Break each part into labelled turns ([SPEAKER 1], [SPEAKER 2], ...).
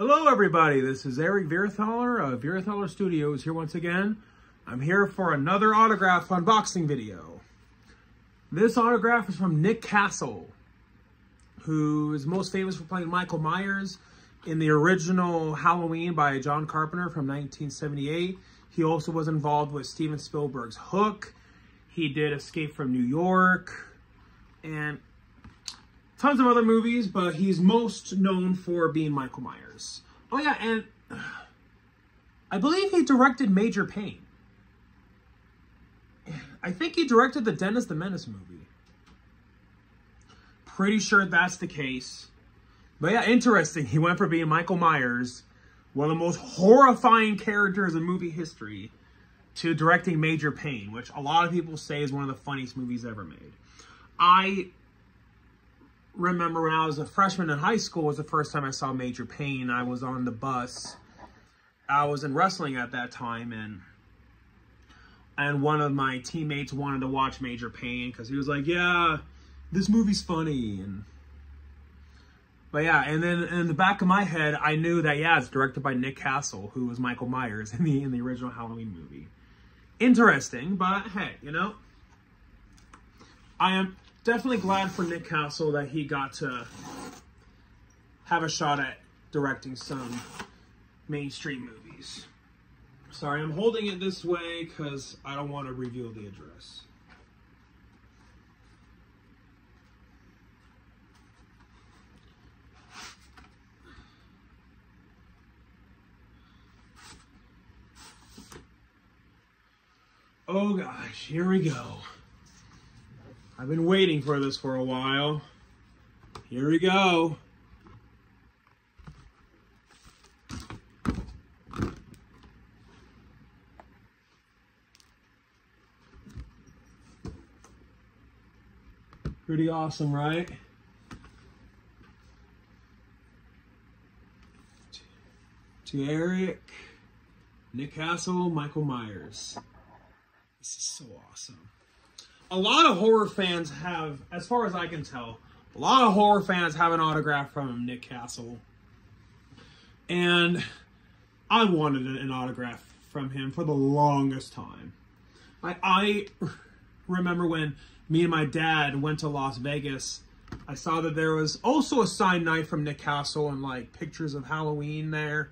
[SPEAKER 1] Hello, everybody. This is Eric Vierthaler of Vierthaler Studios here once again. I'm here for another autograph unboxing video. This autograph is from Nick Castle, who is most famous for playing Michael Myers in the original Halloween by John Carpenter from 1978. He also was involved with Steven Spielberg's Hook. He did Escape from New York and tons of other movies, but he's most known for being Michael Myers. Oh yeah, and I believe he directed Major Payne. I think he directed the Dennis the Menace movie. Pretty sure that's the case. But yeah, interesting. He went for being Michael Myers, one of the most horrifying characters in movie history, to directing Major Payne, which a lot of people say is one of the funniest movies ever made. I remember when I was a freshman in high school was the first time I saw Major Payne. I was on the bus. I was in wrestling at that time, and and one of my teammates wanted to watch Major Payne because he was like, "Yeah, this movie's funny." And but yeah, and then in the back of my head, I knew that yeah, it's directed by Nick Castle, who was Michael Myers in the in the original Halloween movie. Interesting, but hey, you know, I am definitely glad for Nick Castle that he got to have a shot at directing some mainstream movies. Sorry, I'm holding it this way because I don't want to reveal the address. Oh gosh, here we go. I've been waiting for this for a while. Here we go. Pretty awesome, right? To Eric, Nick Castle, Michael Myers. This is so awesome a lot of horror fans have, as far as I can tell, a lot of horror fans have an autograph from Nick Castle. And I wanted an autograph from him for the longest time. I, I remember when me and my dad went to Las Vegas, I saw that there was also a signed knife from Nick Castle and like pictures of Halloween there.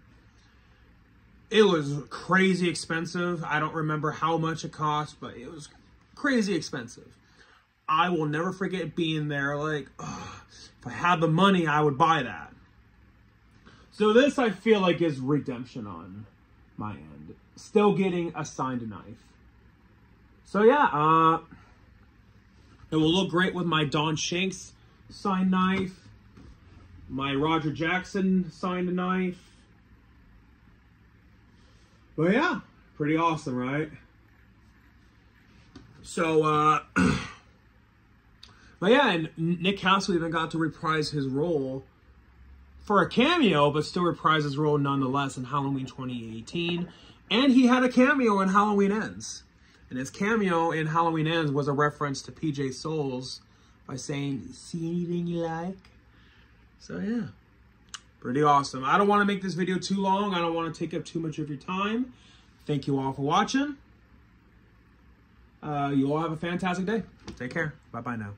[SPEAKER 1] It was crazy expensive. I don't remember how much it cost, but it was crazy expensive. I will never forget being there. Like, if I had the money, I would buy that. So this, I feel like, is redemption on my end. Still getting a signed knife. So yeah, uh, it will look great with my Don Shanks signed knife, my Roger Jackson signed knife. But yeah, pretty awesome, right? So, uh, but yeah, and Nick Castle even got to reprise his role for a cameo, but still reprise his role nonetheless in Halloween 2018. And he had a cameo in Halloween Ends. And his cameo in Halloween Ends was a reference to PJ Soles by saying, see anything you like? So yeah, pretty awesome. I don't want to make this video too long. I don't want to take up too much of your time. Thank you all for watching. Uh, you all have a fantastic day. Take care. Bye-bye now.